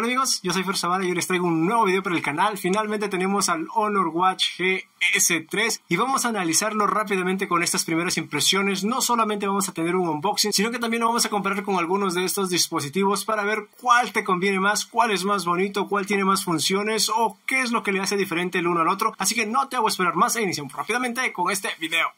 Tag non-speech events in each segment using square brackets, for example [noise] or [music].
Hola amigos, yo soy Fer Zavala y hoy les traigo un nuevo video para el canal. Finalmente tenemos al Honor Watch GS3 y vamos a analizarlo rápidamente con estas primeras impresiones. No solamente vamos a tener un unboxing, sino que también lo vamos a comparar con algunos de estos dispositivos para ver cuál te conviene más, cuál es más bonito, cuál tiene más funciones o qué es lo que le hace diferente el uno al otro. Así que no te hago esperar más e iniciamos rápidamente con este video.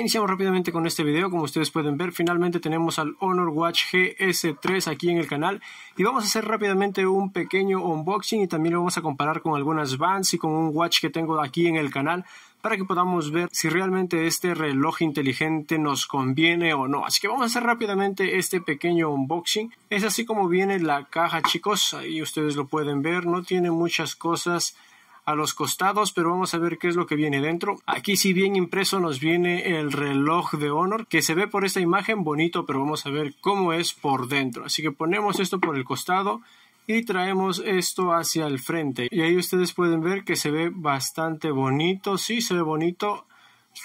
Iniciamos rápidamente con este video, como ustedes pueden ver, finalmente tenemos al Honor Watch GS3 aquí en el canal. Y vamos a hacer rápidamente un pequeño unboxing y también lo vamos a comparar con algunas bands y con un watch que tengo aquí en el canal para que podamos ver si realmente este reloj inteligente nos conviene o no. Así que vamos a hacer rápidamente este pequeño unboxing. Es así como viene la caja chicos, ahí ustedes lo pueden ver, no tiene muchas cosas a los costados, pero vamos a ver qué es lo que viene dentro. Aquí si bien impreso nos viene el reloj de Honor, que se ve por esta imagen bonito, pero vamos a ver cómo es por dentro. Así que ponemos esto por el costado y traemos esto hacia el frente. Y ahí ustedes pueden ver que se ve bastante bonito. Sí, se ve bonito.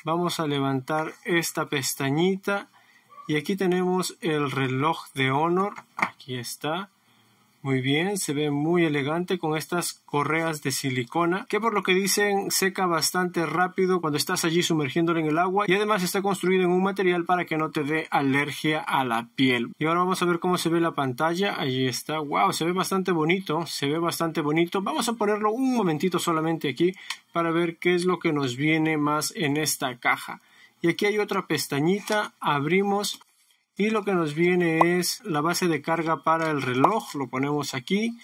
Vamos a levantar esta pestañita. Y aquí tenemos el reloj de Honor. Aquí está. Muy bien, se ve muy elegante con estas correas de silicona que por lo que dicen seca bastante rápido cuando estás allí sumergiéndolo en el agua y además está construido en un material para que no te dé alergia a la piel. Y ahora vamos a ver cómo se ve la pantalla. Allí está. Wow, se ve bastante bonito, se ve bastante bonito. Vamos a ponerlo un momentito solamente aquí para ver qué es lo que nos viene más en esta caja. Y aquí hay otra pestañita, abrimos y lo que nos viene es la base de carga para el reloj lo ponemos aquí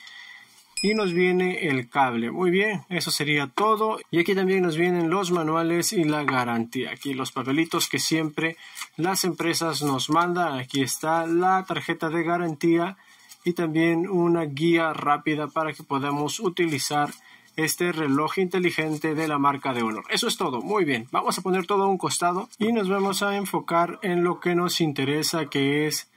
y nos viene el cable. Muy bien eso sería todo. Y aquí también nos vienen los manuales y la garantía. Aquí los papelitos que siempre las empresas nos mandan. Aquí está la tarjeta de garantía y también una guía rápida para que podamos utilizar este reloj inteligente de la marca de Honor. Eso es todo, muy bien. Vamos a poner todo a un costado y nos vamos a enfocar en lo que nos interesa que es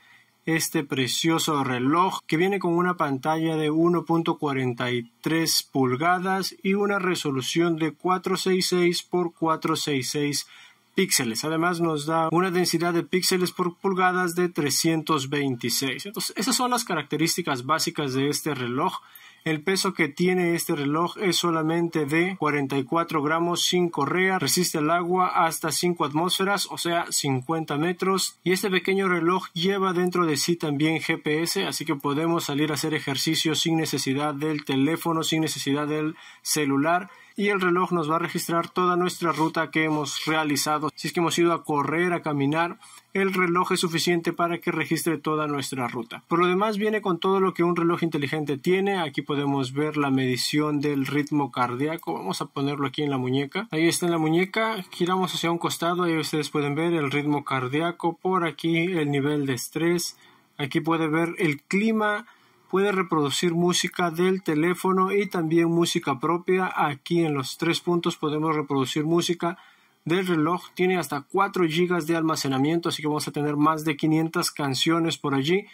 este precioso reloj que viene con una pantalla de 1.43 pulgadas y una resolución de 466 por 466 píxeles. Además nos da una densidad de píxeles por pulgadas de 326. Entonces, esas son las características básicas de este reloj. El peso que tiene este reloj es solamente de 44 gramos sin correa, resiste al agua hasta 5 atmósferas, o sea 50 metros. Y este pequeño reloj lleva dentro de sí también GPS, así que podemos salir a hacer ejercicio sin necesidad del teléfono, sin necesidad del celular y el reloj nos va a registrar toda nuestra ruta que hemos realizado. Si es que hemos ido a correr, a caminar, el reloj es suficiente para que registre toda nuestra ruta. Por lo demás viene con todo lo que un reloj inteligente tiene. Aquí podemos ver la medición del ritmo cardíaco. Vamos a ponerlo aquí en la muñeca. Ahí está en la muñeca. Giramos hacia un costado. Ahí ustedes pueden ver el ritmo cardíaco. Por aquí el nivel de estrés. Aquí puede ver el clima puede reproducir música del teléfono y también música propia. Aquí en los tres puntos podemos reproducir música del reloj. Tiene hasta 4 GB de almacenamiento, así que vamos a tener más de 500 canciones por allí.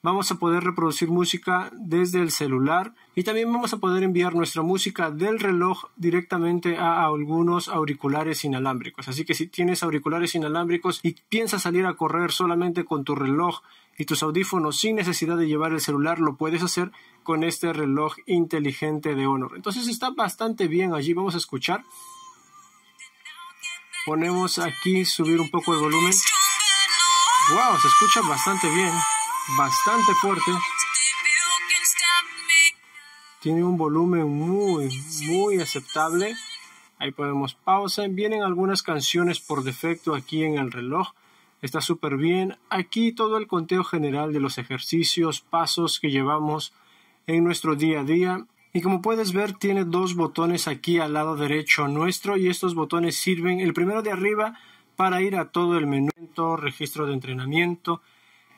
Vamos a poder reproducir música desde el celular y también vamos a poder enviar nuestra música del reloj directamente a algunos auriculares inalámbricos. Así que si tienes auriculares inalámbricos y piensas salir a correr solamente con tu reloj y tus audífonos sin necesidad de llevar el celular, lo puedes hacer con este reloj inteligente de Honor. Entonces está bastante bien allí. Vamos a escuchar. Ponemos aquí subir un poco el volumen. Wow, se escucha bastante bien, bastante fuerte. Tiene un volumen muy, muy aceptable. Ahí podemos pausa. Vienen algunas canciones por defecto aquí en el reloj está súper bien. Aquí todo el conteo general de los ejercicios, pasos que llevamos en nuestro día a día. Y como puedes ver, tiene dos botones aquí al lado derecho nuestro y estos botones sirven, el primero de arriba, para ir a todo el menú, registro de entrenamiento,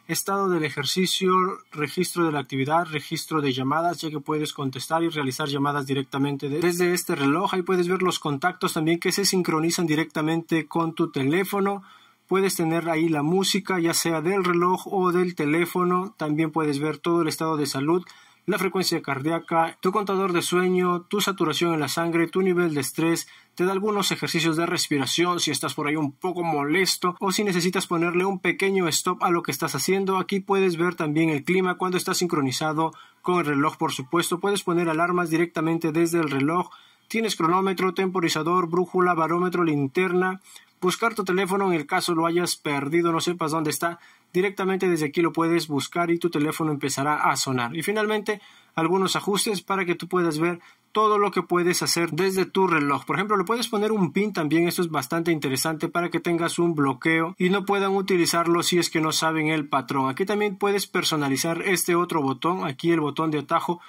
estado del ejercicio, registro de la actividad, registro de llamadas, ya que puedes contestar y realizar llamadas directamente desde este reloj. Ahí puedes ver los contactos también que se sincronizan directamente con tu teléfono Puedes tener ahí la música, ya sea del reloj o del teléfono. También puedes ver todo el estado de salud, la frecuencia cardíaca, tu contador de sueño, tu saturación en la sangre, tu nivel de estrés, te da algunos ejercicios de respiración si estás por ahí un poco molesto o si necesitas ponerle un pequeño stop a lo que estás haciendo. Aquí puedes ver también el clima cuando está sincronizado con el reloj, por supuesto. Puedes poner alarmas directamente desde el reloj. Tienes cronómetro, temporizador, brújula, barómetro, linterna. Buscar tu teléfono en el caso lo hayas perdido, no sepas dónde está. Directamente desde aquí lo puedes buscar y tu teléfono empezará a sonar. Y finalmente, algunos ajustes para que tú puedas ver todo lo que puedes hacer desde tu reloj. Por ejemplo, le puedes poner un pin también, esto es bastante interesante para que tengas un bloqueo y no puedan utilizarlo si es que no saben el patrón. Aquí también puedes personalizar este otro botón, aquí el botón de atajo.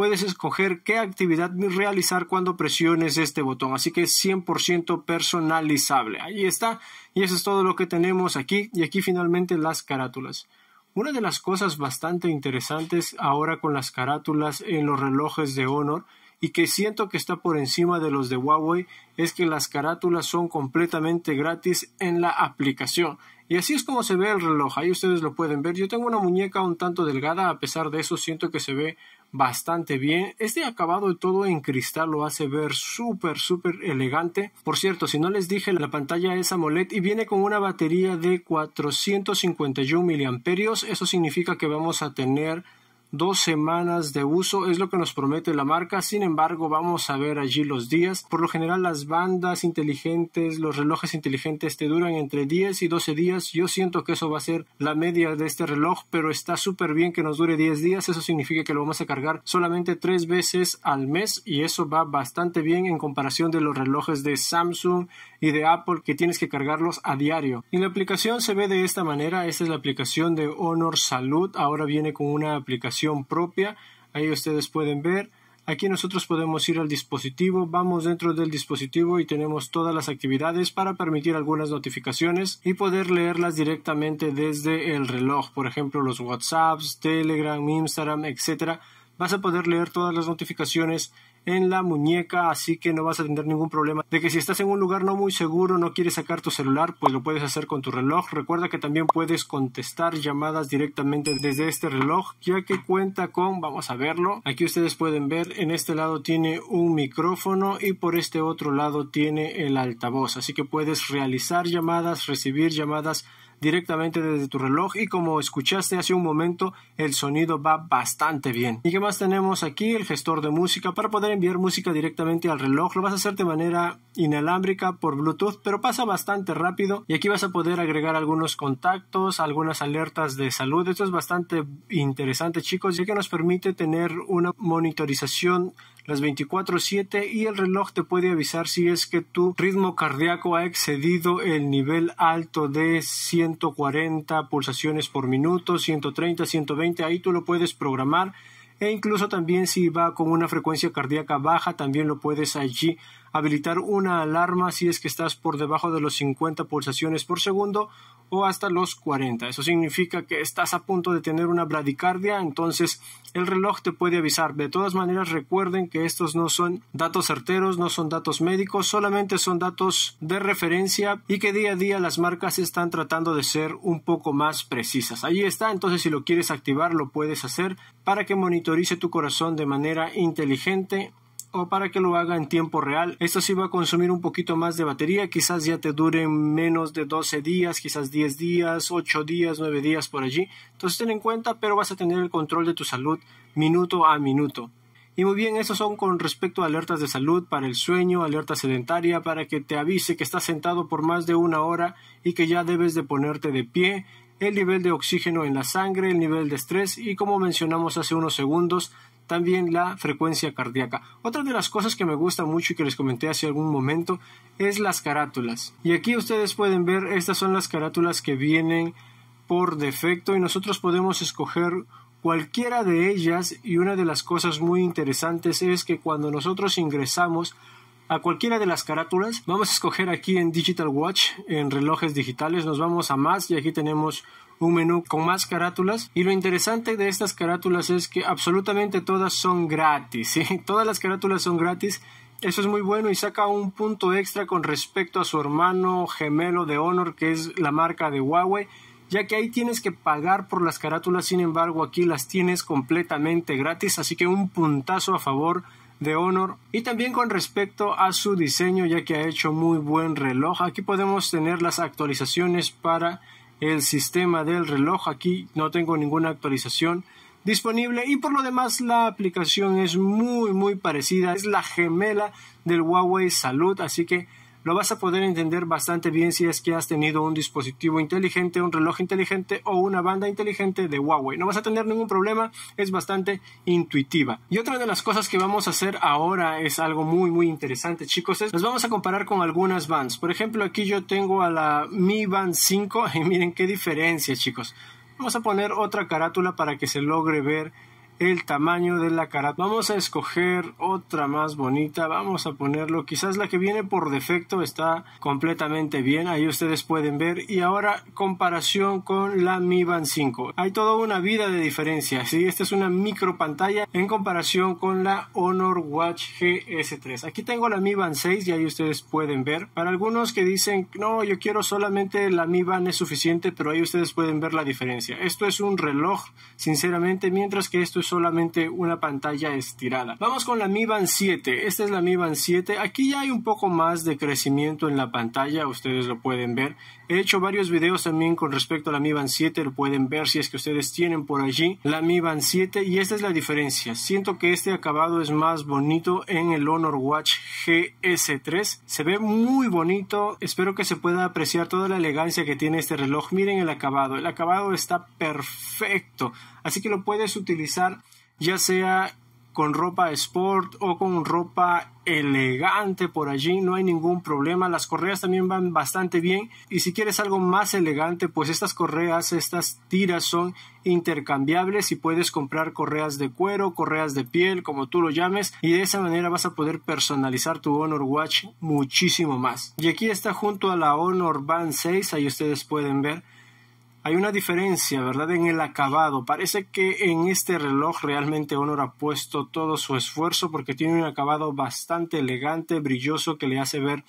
Puedes escoger qué actividad realizar cuando presiones este botón, así que es 100% personalizable. Ahí está, y eso es todo lo que tenemos aquí, y aquí finalmente las carátulas. Una de las cosas bastante interesantes ahora con las carátulas en los relojes de Honor y que siento que está por encima de los de Huawei es que las carátulas son completamente gratis en la aplicación. Y así es como se ve el reloj, ahí ustedes lo pueden ver. Yo tengo una muñeca un tanto delgada, a pesar de eso siento que se ve bastante bien. Este acabado todo en cristal lo hace ver súper, súper elegante. Por cierto, si no les dije, la pantalla es AMOLED y viene con una batería de 451 miliamperios. Eso significa que vamos a tener dos semanas de uso es lo que nos promete la marca. Sin embargo vamos a ver allí los días. Por lo general las bandas inteligentes los relojes inteligentes te duran entre 10 y 12 días. Yo siento que eso va a ser la media de este reloj pero está súper bien que nos dure 10 días. Eso significa que lo vamos a cargar solamente tres veces al mes y eso va bastante bien en comparación de los relojes de Samsung y de Apple que tienes que cargarlos a diario y la aplicación se ve de esta manera esta es la aplicación de Honor Salud ahora viene con una aplicación propia. Ahí ustedes pueden ver. Aquí nosotros podemos ir al dispositivo, vamos dentro del dispositivo y tenemos todas las actividades para permitir algunas notificaciones y poder leerlas directamente desde el reloj. Por ejemplo, los WhatsApps, Telegram, Instagram, etcétera. Vas a poder leer todas las notificaciones en la muñeca, así que no vas a tener ningún problema de que si estás en un lugar no muy seguro, no quieres sacar tu celular, pues lo puedes hacer con tu reloj. Recuerda que también puedes contestar llamadas directamente desde este reloj, ya que cuenta con, vamos a verlo, aquí ustedes pueden ver, en este lado tiene un micrófono y por este otro lado tiene el altavoz, así que puedes realizar llamadas, recibir llamadas directamente desde tu reloj y como escuchaste hace un momento el sonido va bastante bien. ¿Y qué más tenemos aquí? El gestor de música para poder enviar música directamente al reloj. Lo vas a hacer de manera inalámbrica por Bluetooth, pero pasa bastante rápido y aquí vas a poder agregar algunos contactos, algunas alertas de salud. Esto es bastante interesante chicos, ya que nos permite tener una monitorización las 24/7 y el reloj te puede avisar si es que tu ritmo cardíaco ha excedido el nivel alto de 140 pulsaciones por minuto, 130, 120, ahí tú lo puedes programar e incluso también si va con una frecuencia cardíaca baja también lo puedes allí habilitar una alarma si es que estás por debajo de los 50 pulsaciones por segundo o hasta los 40. Eso significa que estás a punto de tener una bradicardia, entonces el reloj te puede avisar. De todas maneras, recuerden que estos no son datos certeros, no son datos médicos, solamente son datos de referencia y que día a día las marcas están tratando de ser un poco más precisas. Ahí está, entonces si lo quieres activar lo puedes hacer para que monitorice tu corazón de manera inteligente o para que lo haga en tiempo real. Esto sí va a consumir un poquito más de batería, quizás ya te dure menos de 12 días, quizás 10 días, 8 días, 9 días por allí. Entonces ten en cuenta, pero vas a tener el control de tu salud minuto a minuto. Y muy bien, esos son con respecto a alertas de salud para el sueño, alerta sedentaria para que te avise que estás sentado por más de una hora y que ya debes de ponerte de pie, el nivel de oxígeno en la sangre, el nivel de estrés y como mencionamos hace unos segundos, también la frecuencia cardíaca. Otra de las cosas que me gusta mucho y que les comenté hace algún momento es las carátulas. Y aquí ustedes pueden ver, estas son las carátulas que vienen por defecto y nosotros podemos escoger cualquiera de ellas y una de las cosas muy interesantes es que cuando nosotros ingresamos a cualquiera de las carátulas. Vamos a escoger aquí en Digital Watch, en relojes digitales, nos vamos a más y aquí tenemos un menú con más carátulas y lo interesante de estas carátulas es que absolutamente todas son gratis, [laughs] todas las carátulas son gratis eso es muy bueno y saca un punto extra con respecto a su hermano gemelo de Honor que es la marca de Huawei ya que ahí tienes que pagar por las carátulas, sin embargo aquí las tienes completamente gratis, así que un puntazo a favor de Honor y también con respecto a su diseño ya que ha hecho muy buen reloj. Aquí podemos tener las actualizaciones para el sistema del reloj. Aquí no tengo ninguna actualización disponible y por lo demás la aplicación es muy muy parecida. Es la gemela del Huawei Salud así que lo vas a poder entender bastante bien si es que has tenido un dispositivo inteligente, un reloj inteligente o una banda inteligente de Huawei. No vas a tener ningún problema, es bastante intuitiva. Y otra de las cosas que vamos a hacer ahora es algo muy muy interesante, chicos. Es, nos vamos a comparar con algunas bands. Por ejemplo, aquí yo tengo a la Mi Band 5 [laughs] y miren qué diferencia, chicos. Vamos a poner otra carátula para que se logre ver el tamaño de la cara. Vamos a escoger otra más bonita. Vamos a ponerlo. Quizás la que viene por defecto está completamente bien. Ahí ustedes pueden ver. Y ahora comparación con la Mi Band 5. Hay toda una vida de diferencia. ¿sí? Esta es una micro pantalla en comparación con la Honor Watch GS3. Aquí tengo la Mi Band 6 y ahí ustedes pueden ver. Para algunos que dicen, no, yo quiero solamente la Mi Band es suficiente, pero ahí ustedes pueden ver la diferencia. Esto es un reloj, sinceramente, mientras que esto es solamente una pantalla estirada. Vamos con la Mi Band 7. Esta es la Mi Band 7. Aquí ya hay un poco más de crecimiento en la pantalla, ustedes lo pueden ver. He hecho varios videos también con respecto a la Mi Band 7, lo pueden ver si es que ustedes tienen por allí la Mi Band 7 y esta es la diferencia. Siento que este acabado es más bonito en el Honor Watch GS3. Se ve muy bonito. Espero que se pueda apreciar toda la elegancia que tiene este reloj. Miren el acabado. El acabado está perfecto. Así que lo puedes utilizar ya sea con ropa sport o con ropa elegante por allí, no hay ningún problema. Las correas también van bastante bien y si quieres algo más elegante, pues estas correas, estas tiras son intercambiables y puedes comprar correas de cuero, correas de piel, como tú lo llames, y de esa manera vas a poder personalizar tu Honor Watch muchísimo más. Y aquí está junto a la Honor Band 6, ahí ustedes pueden ver hay una diferencia, ¿verdad? En el acabado. Parece que en este reloj realmente Honor ha puesto todo su esfuerzo porque tiene un acabado bastante elegante, brilloso, que le hace ver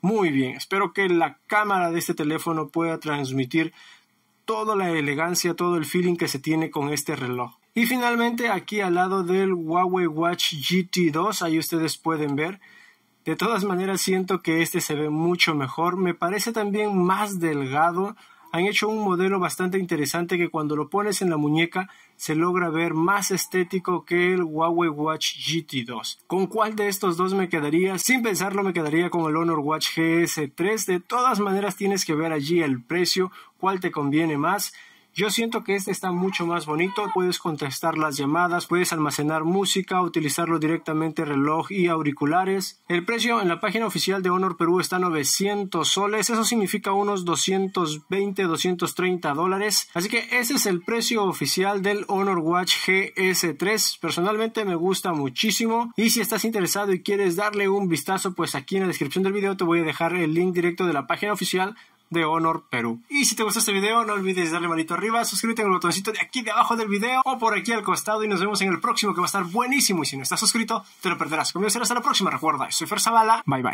muy bien. Espero que la cámara de este teléfono pueda transmitir toda la elegancia, todo el feeling que se tiene con este reloj. Y finalmente aquí al lado del Huawei Watch GT2, ahí ustedes pueden ver. De todas maneras siento que este se ve mucho mejor. Me parece también más delgado han hecho un modelo bastante interesante que cuando lo pones en la muñeca se logra ver más estético que el Huawei Watch GT2. ¿Con cuál de estos dos me quedaría? Sin pensarlo me quedaría con el Honor Watch GS3. De todas maneras tienes que ver allí el precio, cuál te conviene más. Yo siento que este está mucho más bonito, puedes contestar las llamadas, puedes almacenar música, utilizarlo directamente reloj y auriculares. El precio en la página oficial de Honor Perú está 900 soles, eso significa unos 220, 230 dólares. Así que ese es el precio oficial del Honor Watch GS3. Personalmente me gusta muchísimo y si estás interesado y quieres darle un vistazo, pues aquí en la descripción del video te voy a dejar el link directo de la página oficial de Honor Perú. Y si te gustó este video, no olvides darle manito arriba, suscríbete en el botoncito de aquí debajo del video o por aquí al costado y nos vemos en el próximo que va a estar buenísimo y si no estás suscrito, te lo perderás. Conmigo será hasta la próxima, recuerda, soy Fer Zavala, bye bye.